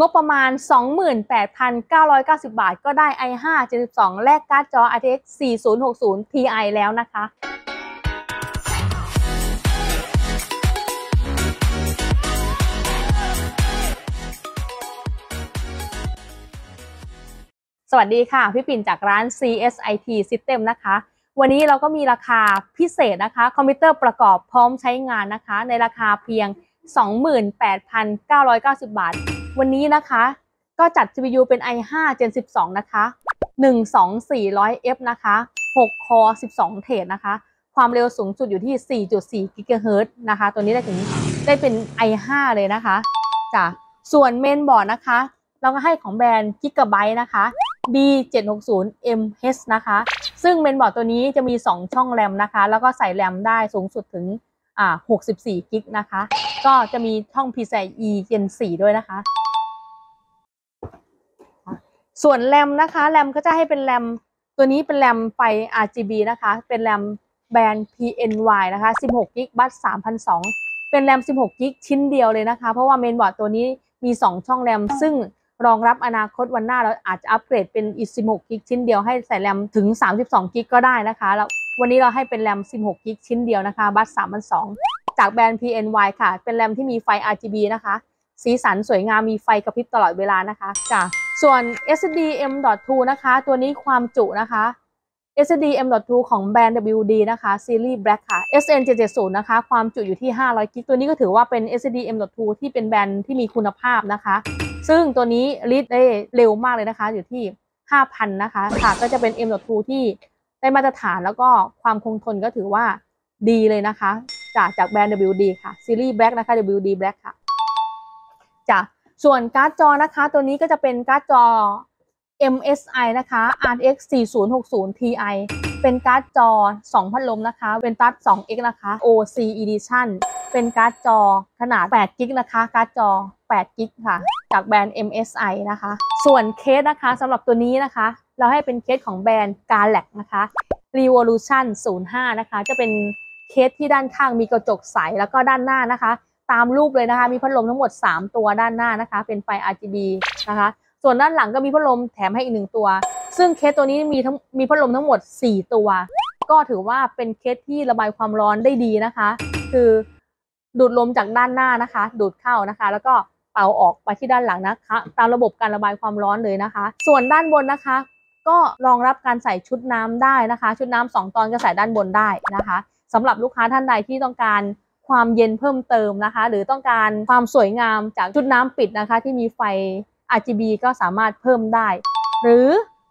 งบประมาณ 28,990 บาท ก็ได้ i5 72 แลกการ์ดจอ RTX 4060 Ti แล้วนะคะสวัสดีค่ะ พี่ปิ่นจากร้าน CSIT System นะคะ วันนี้เราก็มีราคาพิเศษนะคะ คอมพิวเตอร์ประกอบพร้อมใช้งานนะคะ ในราคาเพียง 28,990 บาท วันนี้นะคะ ก็จัด CPU เป็น i5 Gen 12 นะคะ 12400F นะคะ6 core 12 เทรดนะคะ ความเร็วสูงสุดอยู่ที่ 4.4 GHz นะคะ ตัวนี้ได้ถึงได้เป็น i5 เลยนะคะจ้ะส่วนเมนบอร์ดนะคะ เราก็ให้ของแบรนด์ Gigabyte นะคะ B760MH นะคะ ซึ่งเมนบอร์ดตัวนี้จะมี 2 ช่องแรมนะคะ แล้วก็ใส่แรมได้สูงสุดถึงอ่า64 gig นะคะ ก็จะมีช่อง PCIe Gen 4 ด้วยนะคะ ส่วนแรมนะคะแรมก็จะให้เป็นแรมตัวนี้เป็นแรมไฟ RGB นะคะ เป็นแรมแบรนด์ PNY นะคะ16 gig bus 3,002เป็นแรม16 gig ชิ้นเดียวเลยนะคะ เพราะว่าเมนบอร์ดตัวนี้มี 2 ช่องแรม ซึ่งรองรับอนาคตวันหน้าเราอาจจะอัปเกรดเป็นอีก16 gig ชิ้นเดียวให้ใส่แรมถึง 32กิกก็ได้นะคะแล้ววันนี้เราให้เป็นแรม16กิกชิ้นเดียวนะคะ บัต3,002จากแบรนด์ PNY ค่ะ เป็นแรมที่มีไฟ RGB นะคะ สีสันสวยงามมีไฟกระพริบตลอด웨ลานะคะจ้ะ ส่วน SSD M.2 นะคะ ตัวนี้ความจุนะคะ SSD M.2 ของแบรนด์ WD นะคะซีรีส์ Black ค่ะ SN770 นะคะ ความจุอยู่ที่ 500 กิก ตัวนี้ก็ถือว่าเป็น SSD M.2 ที่เป็นแบรนด์ที่มีคุณภาพนะคะ ซึ่งตัวนี้รีดได้เร็วมากเลยนะคะ อยู่ที่ 5,000 นะคะ ค่ะ ก็จะเป็น M.2 ที่ได้มาตรฐานแล้วก็ความคงทนก็ถือว่าดีเลยนะคะ จากจากแบรนด์ WD ค่ะซีรีส์ Black นะคะ WD Black ค่ะจ้ะ ส่วนการ์ดจอนะคะตัวนี้ก็จะเป็นการ์ดจอ MSI นะคะ RTX 4060 Ti เป็นการ์ดจอ 2 พัดลมนะคะ เป็นตัว 2X นะคะ OC Edition เป็นการ์ดจอขนาด8 gig นะคะ การ์ดจอ8 gig ค่ะ จากแบรนด์ MSI นะคะ ส่วนเคสนะคะสำหรับตัวนี้นะคะ เราให้เป็นเคสของแบรนด์ Galax นะคะ Revolution 05 นะคะ จะเป็นเคสที่ด้านข้างมีกระจกใสแล้วก็ด้านหน้านะคะ ตามรูปเลยนะคะ มีพัดลมทั้งหมด 3 ตัวด้านหน้านะคะ เป็นไฟ RGB นะคะ ส่วนด้านหลังก็มีพัดลมแถมให้อีกหนึ่งตัว ซึ่งเคสตัวนี้มีทั้งมีพัดลมทั้งหมด 4 ตัว ก็ถือว่าเป็นเคสที่ระบายความร้อนได้ดีนะคะ คือดูดลมจากด้านหน้านะคะ ดูดเข้านะคะ แล้วก็เป่าออกไปที่ด้านหลังนะคะ ตามระบบการระบายความร้อนเลยนะคะ ส่วนด้านบนนะคะ ก็รองรับการใส่ชุดน้ำได้นะคะ ชุดน้ำสองตอนก็ใส่ด้านบนได้นะคะสำหรับลูกค้าท่านใดที่ต้องการ ความเย็นเพิ่มเติมนะคะ หรือต้องการความสวยงามจากชุดน้ำปิดนะคะ ที่มีไฟ RGB ก็สามารถเพิ่มได้ หรือ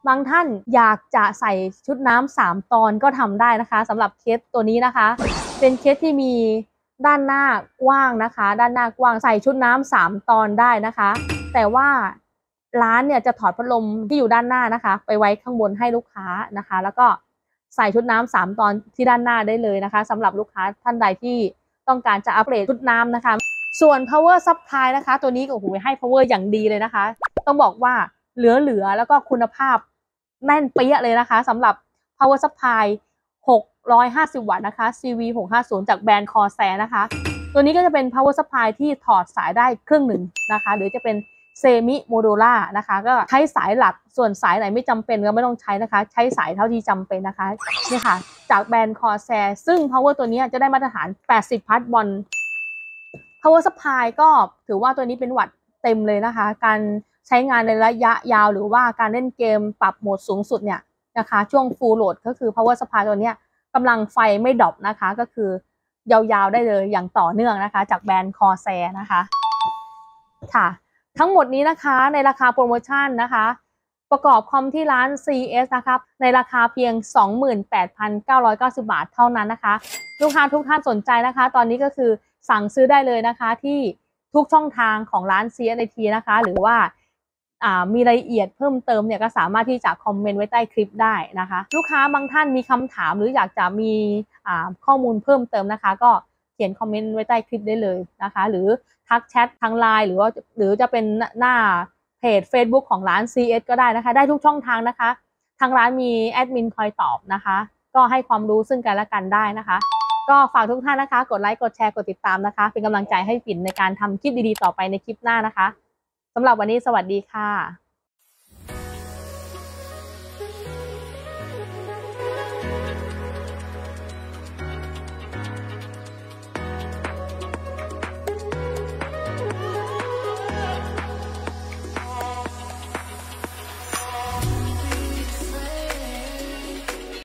บางท่านอยากจะใส่ชุดน้ำสามตอนก็ทำได้นะคะสำหรับเคสตัวนี้นะคะ เป็นเคสที่มีด้านหน้ากว้างนะคะ ด้านหน้ากว้างใส่ชุดน้ำสามตอนได้นะคะ แต่ว่าร้านเนี่ยจะถอดพัดลมที่อยู่ด้านหน้านะคะ ไปไว้ข้างบนให้ลูกค้านะคะ แล้วก็ใส่ชุดน้ำสามตอนที่ด้านหน้าได้เลยนะคะสำหรับลูกค้าท่านใดที่ ต้องการจะอัปเกรดชุดน้ำนะคะ ส่วน power supply นะคะ ตัวนี้ก็โอ้โหให้ power อย่างดีเลยนะคะ ต้องบอกว่าเหลือๆ แล้วก็คุณภาพแน่นเปี้ยเลยนะคะสำหรับ power supply 650 วัตต์นะคะ CV 650จากแบรนด์ Corsair นะคะ ตัวนี้ก็จะเป็น power supply ที่ถอดสายได้ครึ่งหนึ่งนะคะ หรือจะเป็น เซมิโมดูล่านะคะ ก็ใช้สายหลักส่วนสายไหนไม่จำเป็นก็ไม่ต้องใช้นะคะ ใช้สายเท่าที่จำเป็นนะคะนี่ค่ะ จากแบรนด์ Corsair ซึ่ง power ตัวนี้จะได้มาตรฐาน 80 พัทบอล power supply ก็ถือว่าตัวนี้เป็นวัตเต็มเลยนะคะ การใช้งานในระยะยาวหรือว่าการเล่นเกมปรับโหมดสูงสุดเนี่ยนะคะ ช่วง full load ก็คือ power supply ตัวนี้กำลังไฟไม่ดรอปนะคะก็คือยาวๆได้เลยอย่างต่อเนื่องนะคะ จากแบรนด์ Corsair นะคะ ค่ะ ทั้งหมดนี้นะคะในราคาโปรโมชั่นนะคะ ประกอบคอมที่ร้าน CS นะครับในราคาเพียง 28,990 บาทเท่านั้นนะคะ ลูกค้าทุกท่านสนใจนะคะ ตอนนี้ก็คือสั่งซื้อได้เลยนะคะที่ทุกช่องทางของร้าน CSIT นะคะ หรือว่ามีรายละเอียดเพิ่มเติมเนี่ยก็สามารถที่จะคอมเมนต์ไว้ใต้คลิปได้นะคะ ลูกค้าบางท่านมีคำถามหรืออยากจะมีข้อมูลเพิ่มเติมนะคะ ก็ ขียนคอมเมนต์ไว้ใต้คลิปได้เลยนะคะ หรือทักแชททางไลน์หรือว่าหรือจะเป็นหน้าเพจ Facebook ของร้าน CS ก็ได้นะคะ ได้ทุกช่องทางนะคะ ทางร้านมีแอดมินคอยตอบนะคะ ก็ให้ความรู้ซึ่งกันและกันได้นะคะ ก็ฝากทุกท่านนะคะ กดไลค์กดแชร์กดติดตามนะคะ เป็นกำลังใจให้ปิ่นในการทำคลิปดีๆต่อไปในคลิปหน้านะคะสำหรับวันนี้สวัสดีค่ะ